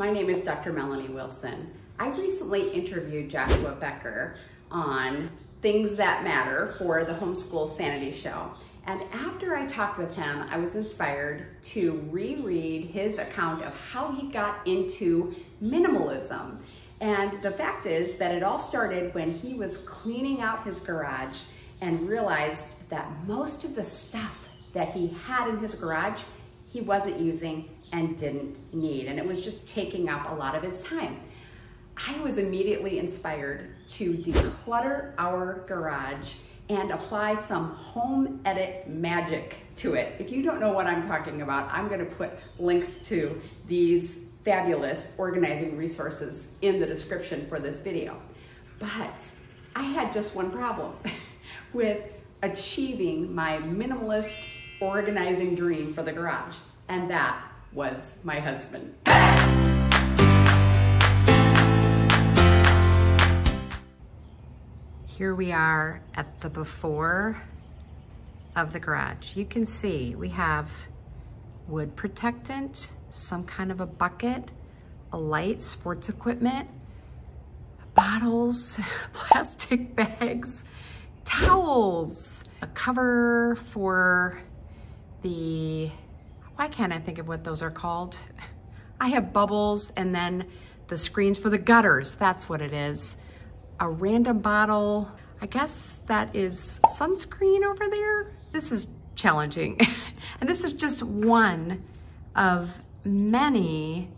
My name is Dr. Melanie Wilson. I recently interviewed Joshua Becker on Things That Matter for the Homeschool Sanity Show. And after I talked with him, I was inspired to reread his account of how he got into minimalism. And the fact is that it all started when he was cleaning out his garage and realized that most of the stuff that he had in his garage, he wasn't using and didn't need. And it was just taking up a lot of his time. I was immediately inspired to declutter our garage and apply some home edit magic to it. If you don't know what I'm talking about, I'm gonna put links to these fabulous organizing resources in the description for this video. But I had just one problem with achieving my minimalist organizing dream for the garage, and that was my husband. Here we are at the before of the garage. You can see we have wood protectant, some kind of a bucket, a light, sports equipment, bottles, plastic bags, towels, a cover for the, why can't I think of what those are called? I have bubbles and then the screens for the gutters, that's what it is. A random bottle, I guess that is sunscreen over there. This is challenging. and this is just one of many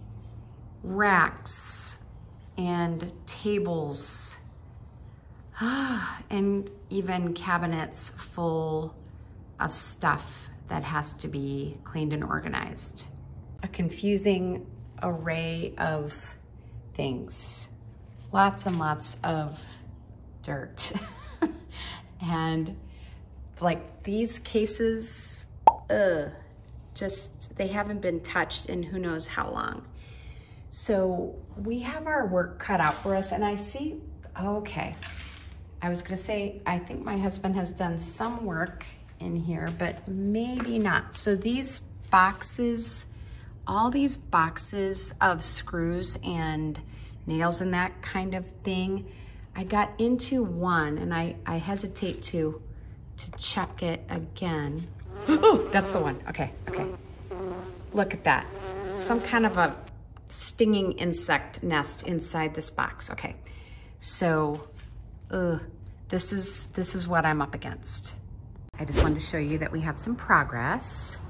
racks and tables and even cabinets full of stuff that has to be cleaned and organized. A confusing array of things. Lots and lots of dirt. and like these cases, ugh, just, they haven't been touched in who knows how long. So we have our work cut out for us and I see, okay. I was gonna say, I think my husband has done some work in here, but maybe not. So these boxes, all these boxes of screws and nails and that kind of thing, I got into one and I, I hesitate to, to check it again. Oh, that's the one, okay, okay. Look at that, some kind of a stinging insect nest inside this box, okay. So, this is, this is what I'm up against. I just wanted to show you that we have some progress.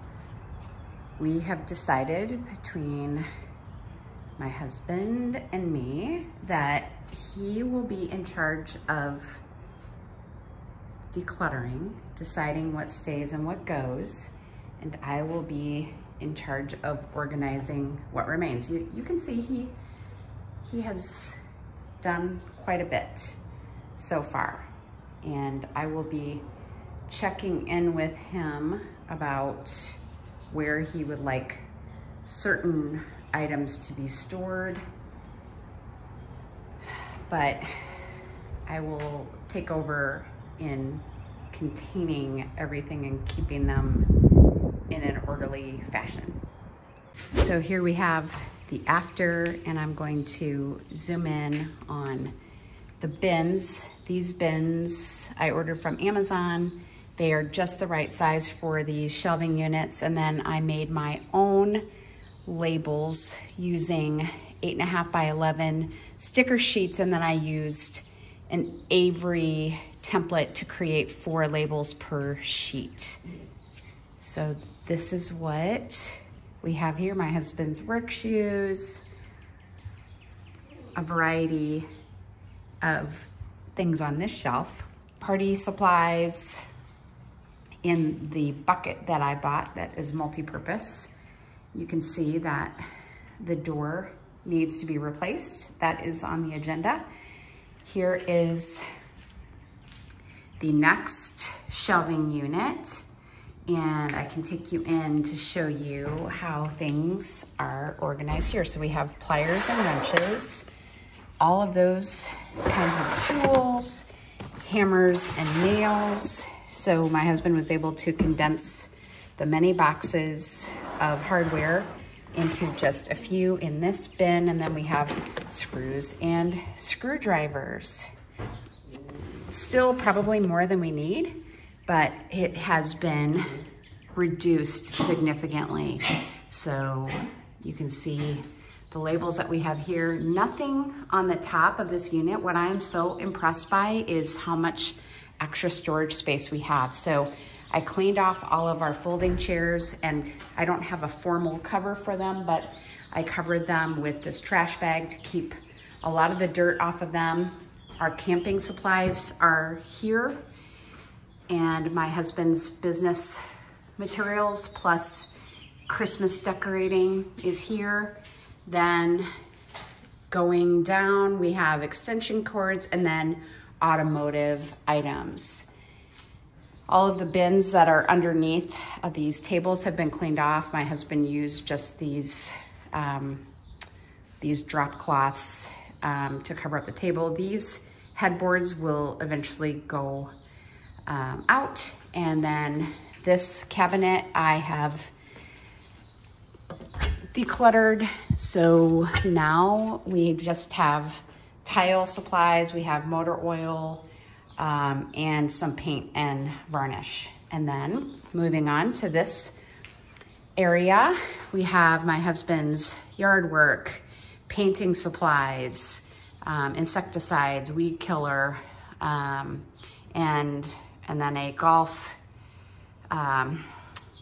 We have decided between my husband and me that he will be in charge of decluttering, deciding what stays and what goes, and I will be in charge of organizing what remains. You, you can see he, he has done quite a bit so far, and I will be checking in with him about where he would like certain items to be stored. But I will take over in containing everything and keeping them in an orderly fashion. So here we have the after and I'm going to zoom in on the bins. These bins I ordered from Amazon. They are just the right size for these shelving units. And then I made my own labels using eight and a half by 11 sticker sheets. And then I used an Avery template to create four labels per sheet. So this is what we have here. My husband's work shoes, a variety of things on this shelf, party supplies, in the bucket that I bought that is multi-purpose. You can see that the door needs to be replaced. That is on the agenda. Here is the next shelving unit and I can take you in to show you how things are organized here. So we have pliers and wrenches, all of those kinds of tools, hammers and nails, so my husband was able to condense the many boxes of hardware into just a few in this bin, and then we have screws and screwdrivers. Still probably more than we need, but it has been reduced significantly. So you can see the labels that we have here. Nothing on the top of this unit. What I am so impressed by is how much extra storage space we have. So I cleaned off all of our folding chairs and I don't have a formal cover for them, but I covered them with this trash bag to keep a lot of the dirt off of them. Our camping supplies are here and my husband's business materials plus Christmas decorating is here. Then going down, we have extension cords and then automotive items. All of the bins that are underneath of these tables have been cleaned off. My husband used just these, um, these drop cloths um, to cover up the table. These headboards will eventually go um, out. And then this cabinet I have decluttered. So now we just have tile supplies, we have motor oil, um, and some paint and varnish. And then moving on to this area, we have my husband's yard work, painting supplies, um, insecticides, weed killer, um, and, and then a golf um,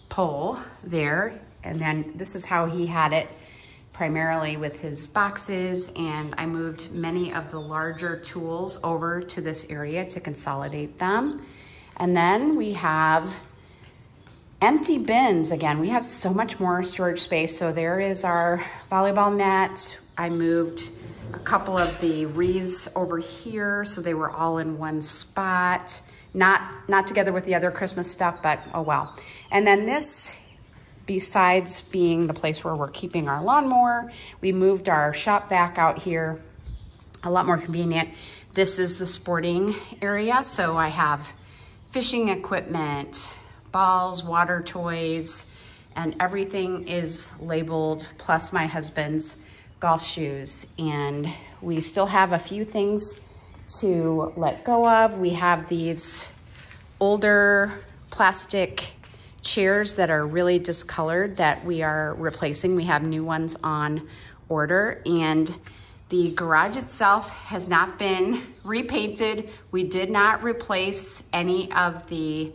pole there and then this is how he had it primarily with his boxes and I moved many of the larger tools over to this area to consolidate them. And then we have empty bins. Again, we have so much more storage space. So there is our volleyball net. I moved a couple of the wreaths over here so they were all in one spot. Not, not together with the other Christmas stuff, but oh well. And then this besides being the place where we're keeping our lawnmower, we moved our shop back out here, a lot more convenient. This is the sporting area, so I have fishing equipment, balls, water toys, and everything is labeled, plus my husband's golf shoes. And we still have a few things to let go of. We have these older plastic chairs that are really discolored that we are replacing. We have new ones on order and the garage itself has not been repainted. We did not replace any of the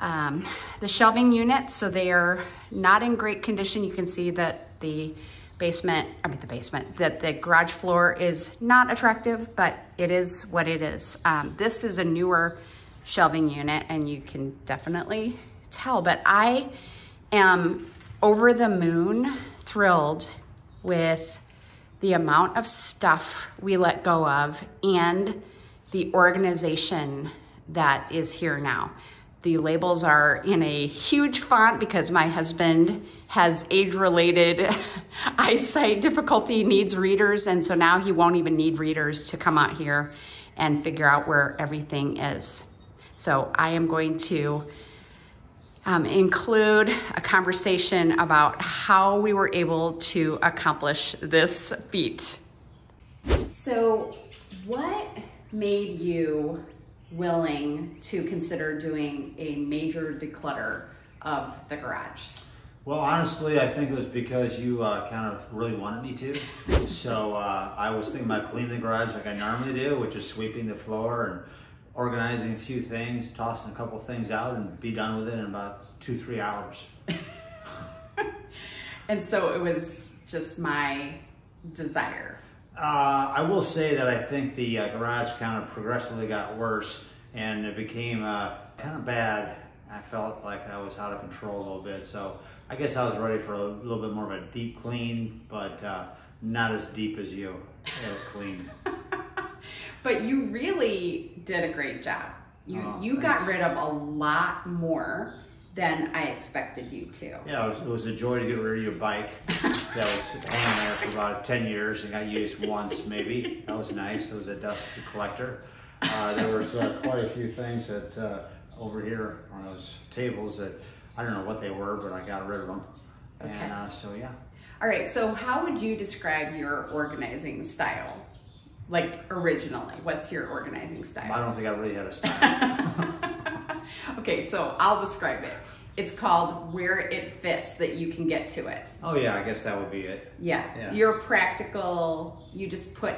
um, the shelving units, so they are not in great condition. You can see that the basement, I mean the basement, that the garage floor is not attractive, but it is what it is. Um, this is a newer shelving unit and you can definitely tell, but I am over the moon thrilled with the amount of stuff we let go of and the organization that is here now. The labels are in a huge font because my husband has age-related eyesight difficulty, needs readers, and so now he won't even need readers to come out here and figure out where everything is. So I am going to um, include a conversation about how we were able to accomplish this feat. So what made you willing to consider doing a major declutter of the garage? Well, honestly, I think it was because you uh, kind of really wanted me to. So uh, I was thinking about cleaning the garage like I normally do, which is sweeping the floor and organizing a few things, tossing a couple things out, and be done with it in about two, three hours. and so it was just my desire. Uh, I will say that I think the uh, garage kind of progressively got worse and it became uh, kind of bad. I felt like I was out of control a little bit. So I guess I was ready for a little bit more of a deep clean, but uh, not as deep as you clean. but you really did a great job. You oh, you got rid of a lot more than I expected you to. Yeah, it was, it was a joy to get rid of your bike that was hanging there for about 10 years and got used once maybe. That was nice. It was a dust collector. Uh, there was uh, quite a few things that uh, over here on those tables that I don't know what they were, but I got rid of them. Okay. And uh, so, yeah. All right, so how would you describe your organizing style? Like originally, what's your organizing style? I don't think I really had a style. okay, so I'll describe it. It's called where it fits that you can get to it. oh yeah, I guess that would be it. Yeah. Yeah. You're practical. You just put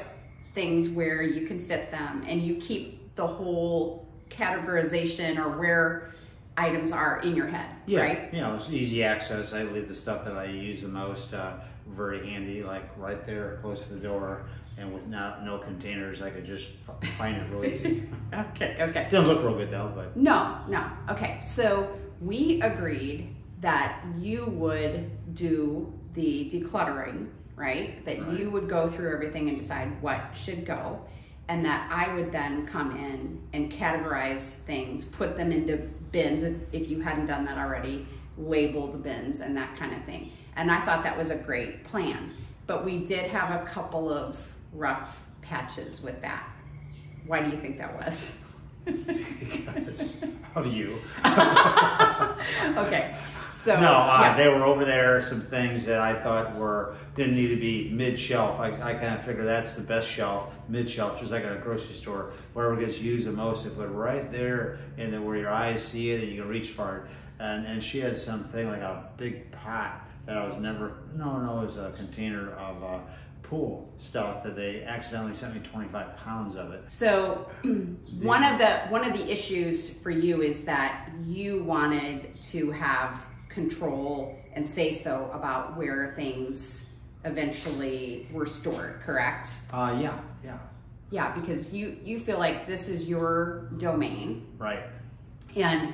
things where you can fit them and you keep the whole categorization or where items are in your head, Yeah, right? you know, it's easy access. I leave the stuff that I use the most uh, very handy, like right there, close to the door, and with not no containers, I could just f- find it real easy. Okay, okay. Doesn't look real good though, but No, no. Okay, so we agreed that you would do the decluttering, right? That Right. you would go through everything and decide what should go, and that I would then come in and categorize things, put them into bins if, if you hadn't done that already, label the bins and that kind of thing. And I thought that was a great plan. But we did have a couple of rough patches with that. Why do you think that was? because of you. okay, so No, uh, yeah. they were over there. Some things that I thought were didn't need to be mid shelf. I, I kind of figure that's the best shelf, mid shelf, just like at a grocery store. Whatever gets used the most, they put it right there, and then where your eyes see it, and you can reach for it. And and she had something like a big pot that I was never. No, no, it was a container of uh, pool stuff that they accidentally sent me 25 pounds of it. So one of the one of the issues for you is that you wanted to have control and say so about where things eventually were stored, correct? Uh, yeah, yeah, Yeah, because you you feel like this is your domain right. And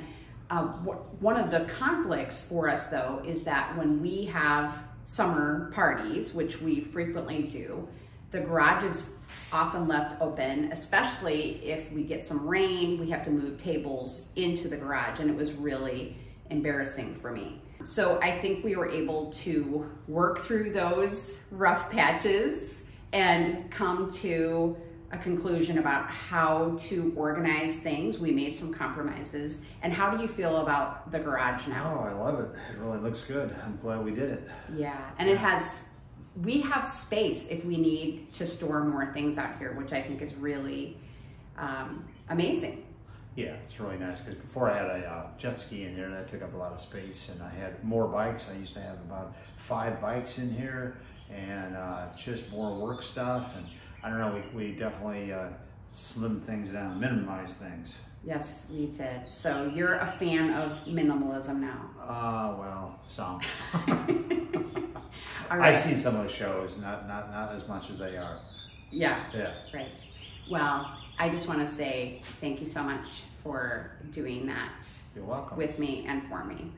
uh, one of the conflicts for us, though, is that when we have summer parties, which we frequently do, the garage is often left open, especially if we get some rain, we have to move tables into the garage, and it was really embarrassing for me. So I think we were able to work through those rough patches and come to a conclusion about how to organize things. We made some compromises. And how do you feel about the garage now? Oh, I love it. It really looks good. I'm glad we did it. Yeah, and it has, we have space if we need to store more things out here, which I think is really um, amazing. Yeah, it's really nice because before I had a uh, jet ski in there, that took up a lot of space, and I had more bikes. I used to have about five bikes in here, and uh, just more work stuff. And I don't know, we, we definitely uh, slim things down, minimize things. Yes, we did. So you're a fan of minimalism now. Uh, well, some. Right. I've seen some of the shows, not not not as much as they are. Yeah, Yeah. right. Well, I just want to say thank you so much for doing that You're welcome. with me and for me.